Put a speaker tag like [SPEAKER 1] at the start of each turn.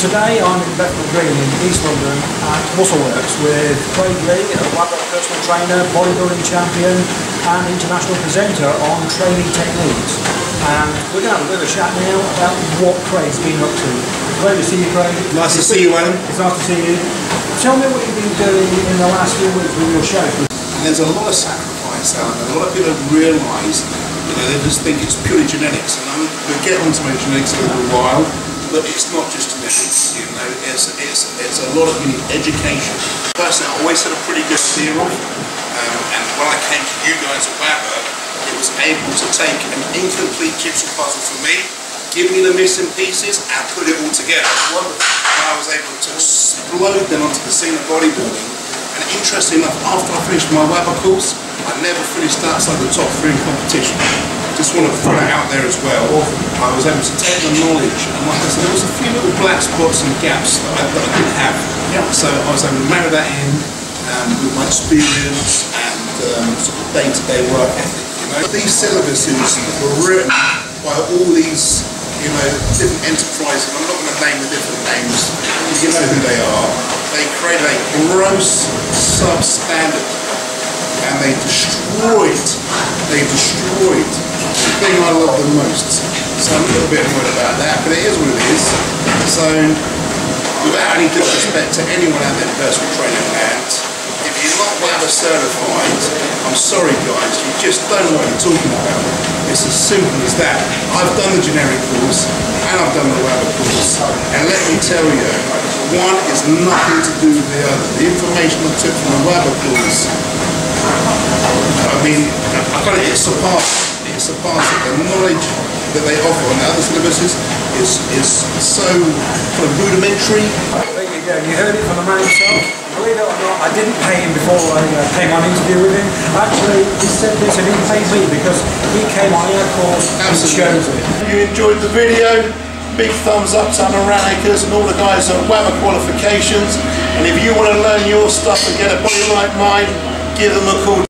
[SPEAKER 1] Today I'm in Bethnal Green in East London at Muscleworks with Craig Lee, a WABBA personal trainer, bodybuilding champion and international presenter on training techniques. And we're going to have a bit of a chat now about what Craig's been up to. Great to see you, Craig.
[SPEAKER 2] Nice to see you, Adam.
[SPEAKER 1] It's nice to see you. Tell me what you've been doing in the last few weeks with your show.
[SPEAKER 2] And there's a lot of sacrifice out there. A lot of people realise, you know, they just think it's purely genetics. And I'm going to get onto my genetics in a little while but it's not just genetics, you know, it's, it's, it's a lot of you need education. Personally, I always had a pretty good theory, um, and when I came to you guys at WABBA, it was able to take an incomplete jigsaw puzzle for me, give me the missing pieces, and put it all together. And I was able to explode them onto the scene of bodybuilding. And interestingly enough, after I finished my WABBA course, I never finished outside the top three in competition just want to throw it out there as well. I was able to take the knowledge, and like I said, there was a few little black spots and gaps that I, that I didn't have. Yeah. So I was able to marry that in um, with my experience and um, sort of day-to-day -day work ethic. You know, these syllabuses were written by all these, you know, different enterprises. I'm not going to name the different names. You know who they are. They created a gross substandard, and they destroyed. They destroyed the thing I love the most. So I'm a little bit annoyed about that, but it is what it is. So, without any disrespect to anyone out there personal training land, if you're not WABBA certified, I'm sorry guys, you just don't know what you're talking about. It's as simple as that. I've done the generic course, and I've done the WABBA course, and let me tell you, one is nothing to do with the other. The information I took from the WABBA course, I mean, I kind of, it surpassed surpassing. The knowledge that they offer on the other syllabuses is, is so kind of rudimentary.
[SPEAKER 1] There you go, you heard it from the man himself. Believe it or not, I didn't pay him before I uh, came on interview with him. Actually, he said this and he paid me because he came on our course and shows it.
[SPEAKER 2] You enjoyed the video? Big thumbs up to Anna Ranikers and all the guys at WABBA qualifications. And if you want to learn your stuff and get a body like mine, give them a call.